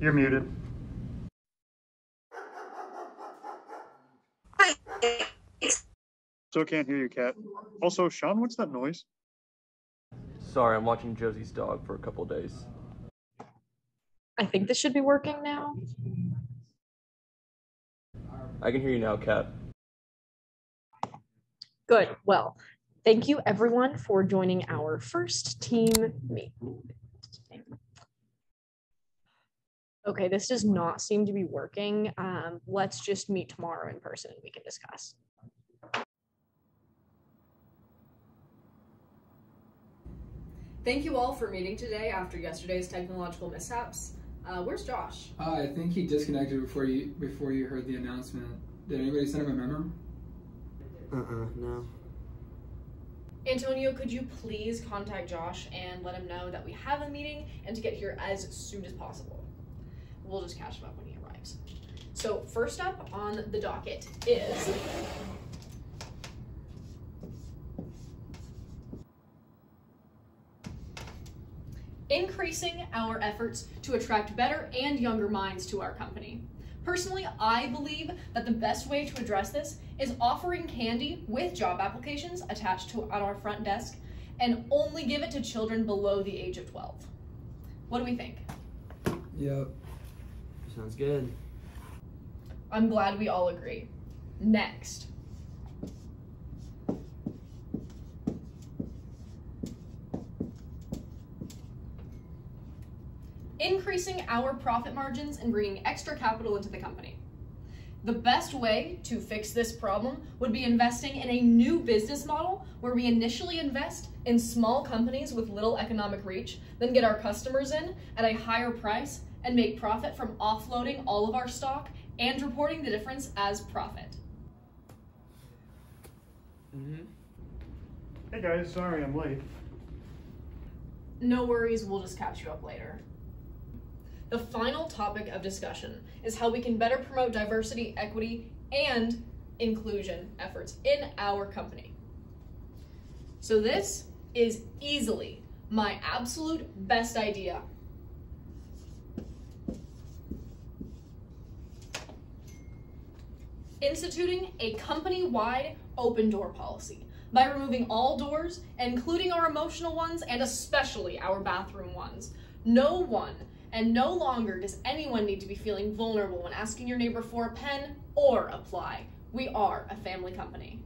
You're muted. Still can't hear you, Cat. Also, Sean, what's that noise? Sorry, I'm watching Josie's dog for a couple days. I think this should be working now. I can hear you now, Kat. Good. Well, thank you everyone for joining our first team meet. Okay, this does not seem to be working. Um, let's just meet tomorrow in person and we can discuss. Thank you all for meeting today after yesterday's technological mishaps. Uh, where's Josh? Uh, I think he disconnected before you before you heard the announcement. Did anybody send him a memo? Uh-uh, no. Antonio, could you please contact Josh and let him know that we have a meeting and to get here as soon as possible? We'll just catch him up when he arrives. So first up on the docket is increasing our efforts to attract better and younger minds to our company. Personally, I believe that the best way to address this is offering candy with job applications attached to on our front desk and only give it to children below the age of 12. What do we think? Yep. Sounds good. I'm glad we all agree. Next. Increasing our profit margins and bringing extra capital into the company. The best way to fix this problem would be investing in a new business model where we initially invest in small companies with little economic reach, then get our customers in at a higher price and make profit from offloading all of our stock and reporting the difference as profit. Mm-hmm. Hey guys, sorry I'm late. No worries, we'll just catch you up later. The final topic of discussion is how we can better promote diversity, equity, and inclusion efforts in our company. So, this is easily my absolute best idea. Instituting a company wide open door policy by removing all doors, including our emotional ones and especially our bathroom ones. No one and no longer does anyone need to be feeling vulnerable when asking your neighbor for a pen or a apply. We are a family company.